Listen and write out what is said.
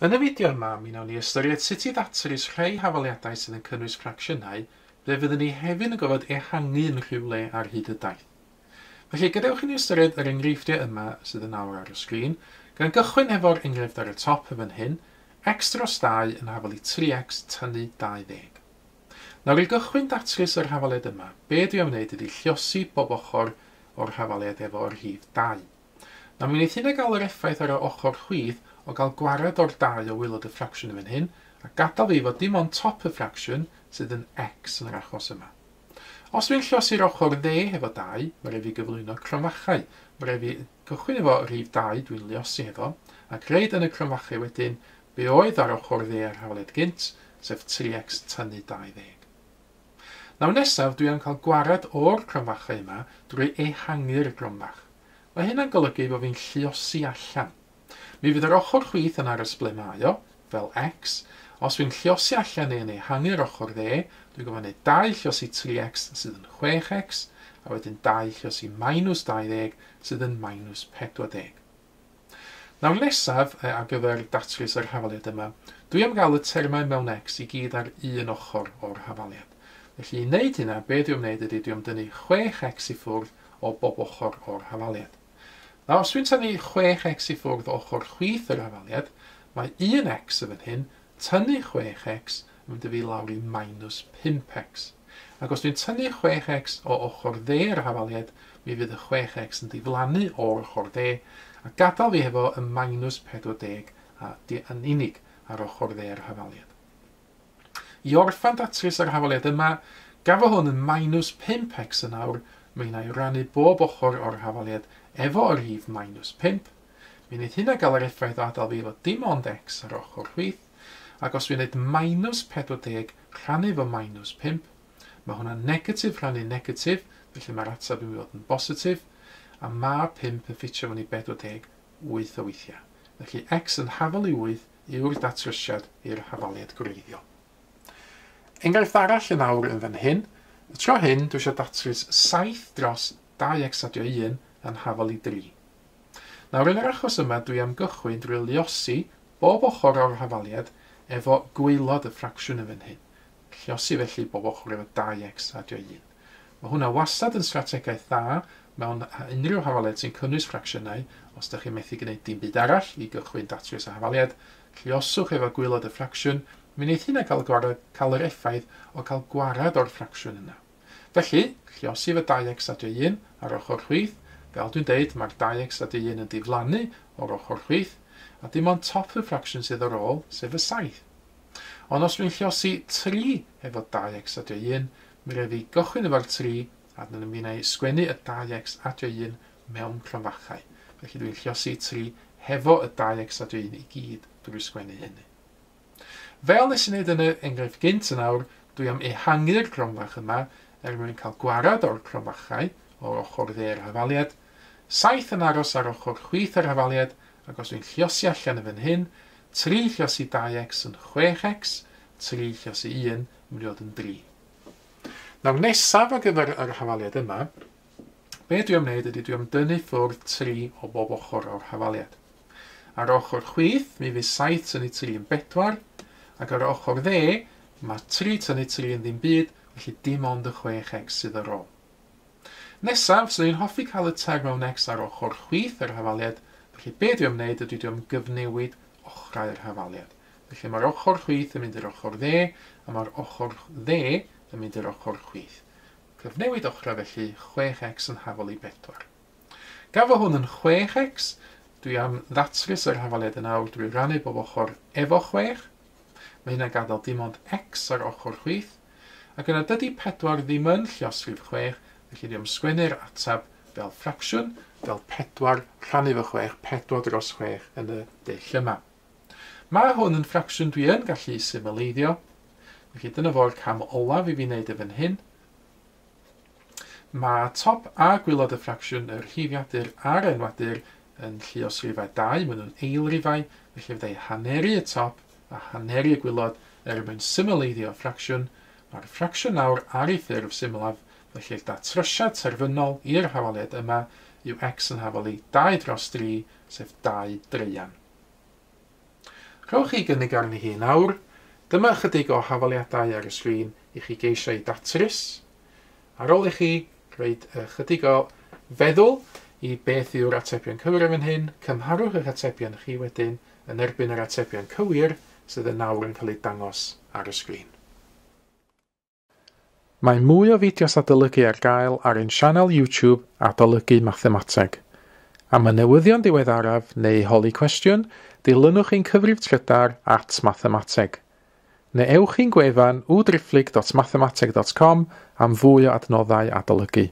Yn y fideo yma, mi wnawn ni ystyried sut i ddatrys rhai hafaliadau sydd yn cynnwys ffracsiynau, ble fyddwn ni hefyd yn gofod ehangu yn rhywle ar hyd y daith. Felly, gadewch i ni ystyried yr enghreifftiau yma sydd yn awr ar y sgrin, gan gychwyn efo'r enghraifft ar y top yn fan hyn, x dros 2 yn hafalu 3x tynnu 20. Nawr i gychwyn datrys yr hafaliad yma, be dwi am wneud ydy lliosi bob ochr o'r hafaliad efo'r rhif 2. Na mi wneith hynny gael yr effaith ar y ochr chwydd o gael gwared o'r dau o wylod y ffracsiwn yn fan hyn, a gadael fi fod dim ond top y ffracsiwn sydd yn x yn yr achos yma. Os dwi'n llosi'r ochr dde hefo 2, mae rhaid fi gyflwyno cromachau. Mae rhaid fi gychwyn efo rhif 2 dwi'n liosi hefo, a greu yn y cromachau wedyn be oedd ar ochr dde ar hawled gynt, sef 3x tynnu 20. Nawr nesaf, dwi am cael gwared o'r cromachau yma drwy ehangu'r cromach mae hynna'n golygu bod fi'n lliosi allan. Mi fydd yr ochr chwith yn aros ble mae o, fel x, os fi'n lliosi allan neu neu'n ehangu'r ochr dde, dwi'n gofyn neud 2 lliosi 3x sydd yn 6x, a wedyn 2 lliosi minus 20 sydd yn minus 40. Nawr nesaf ar gyfer datrys yr hafaliad yma, dwi am gael y termau mewn x i gyd ar un ochr o'r hafaliad. Felly i wneud hynna, be dwi'n wneud ydy dwi'n dynnu 6x i ffwrdd o bob ochr o'r hafaliad. Nawr, os dwi'n tynnu 6x i ffwrdd ochr chwith yr afaliad, mae 1x y fan hyn, tynnu 6x yn mynd i fi lawr i minus 5x. Ac os dwi'n tynnu 6x o ochr dde yr hafaliad, mi fydd y 6x yn diflannu o'r ochr dde, a gadael fi hefo y minus 40 a yn unig ar ochr dde yr hafaliad. I orffan datrys yr hafaliad yma, gafo hwn yn minus 5x yn awr, Mae yna i rannu bob ochr o'r hafaliad efo y rhif minus 5. Mi wneud hynna gael yr effaith o adael fi efo dim ond x ar ochr chwith, ac os fi'n wneud minus 40 rhannu efo minus 5, mae hwnna negatif rhannu negatif, felly mae'r ateb yn fod yn bositif, a mae 5 yn ffitio fyny 40 8 o weithiau. Felly x yn hafal i 8 yw'r datrysiad i'r hafaliad gwreiddiol. Enghraifft arall yn awr yn fan hyn, Tro hyn, dwi eisiau datrys 7 dros 2x adio 1 yn hafol i 3. Nawr, yn yr achos yma, dwi am gychwyn drwy liosi bob ochr o'r hafaliad efo gwaelod y ffracsiwn y fan hyn. Lliosi felly bob ochr efo 2x adio 1. Mae hwnna wastad yn strategaeth dda mewn unrhyw hafaliad sy'n cynnwys ffracsiynau os ydych chi'n methu gwneud dim byd arall i gychwyn datrys y hafaliad. Lluoswch efo gwaelod y ffracsiwn Mi wneith hynna cael, gwared, cael yr effaith o cael gwared o'r ffracsiwn yna. Felly, lluosif y 2x a 1 ar ochr chwith, fel dwi'n deud, mae'r 2x a 1 yn diflannu o'r ochr chwith, a dim ond top y ffracsiwn sydd ar ôl, sef y 7. Ond os dwi'n lliosi 3 efo 2x a 1, mi rhaid i gochwyn efo'r 3 a dyna mi wneud sgwennu y 2x a 1 mewn cronfachau. Felly dwi'n lliosi 3 hefo y 2x a 1 i gyd drwy sgwennu hynny. Fel nes i wneud yn y enghraifft gynt yn awr, dwi am ehangu'r cronfach yma er mwyn cael gwarad o'r cronfachau o'r ochr dde'r hafaliad, saith yn aros ar ochr chwith yr hafaliad, ac os dwi'n lliosi allan y fan hyn, 3 lliosi 2x yn 6x, 3 lliosi 1 yn mynd i fod yn 3. Nawr nesaf ar gyfer yr hafaliad yma, be dwi am wneud ydy dwi am dynnu ffwrdd 3 o bob ochr o'r hafaliad. Ar ochr chwith, mi fydd 7 yn 3 yn 4, Ac ar ochr dde, mae 3 tynnu 3 yn ddim byd, felly dim ond y 6x sydd ar ôl. Nesaf, sy'n ni'n hoffi cael y term x ar ochr chwith yr hafaliad, felly be dwi'n wneud ydy dwi'n am gyfnewid ochrau'r hafaliad. Felly mae'r ochr chwith yn mynd i'r ochr dde, a mae'r ochr dde yn mynd i'r ochr chwith. Cyfnewid ochrau felly 6x yn hafol i 4. Gafo hwn yn 6x, dwi am ddatrys yr hafaliad yn awr, dwi rannu bob ochr efo 6, mae hynna'n gadael dim ond x ar ochr chwith, ac yna dydy 4 ddim yn lluosrif 6, felly ddim sgwennu'r atab fel ffracsiwn, fel 4 rhannu fy 6, 4 dros 6 yn y deill yma. Mae hwn yn ffracsiwn dwi yn gallu symleiddio, felly dyna fo'r cam olaf i fi wneud efo'n hyn. Mae top a gwylod y ffracsiwn yr hifiadur a'r enwadur yn lluosrifau 2, maen nhw'n eilrifau, felly fyddai haneru y top a haneri y gwylod er mwyn symleiddio ffracsiwn, mae'r ffracsiwn nawr ar ei ffurf symlaf, felly'r datrysiad terfynol i'r hawaliad yma yw x yn hafelu 2 dros 3, sef 2 dreian. Rhowch chi gynnig arni hi nawr. Dyma chydig o hafaliadau ar y sgrin i chi geisio i datrys. Ar ôl i chi rhaid chydig o feddwl i beth yw'r atebion cywir yn hyn, cymharwch eich atebion chi wedyn yn erbyn yr atebion cywir, sydd yn nawr yn cael ei dangos ar y sgrin. Mae mwy o fideos adolygu ar gael ar ein sianel YouTube Adolygu Mathemateg. Am y newyddion diweddaraf neu holi cwestiwn, dilynwch ein cyfrif trydar at mathemateg. Neu ewch i'n gwefan www.mathemateg.com am fwy o adnoddau adolygu.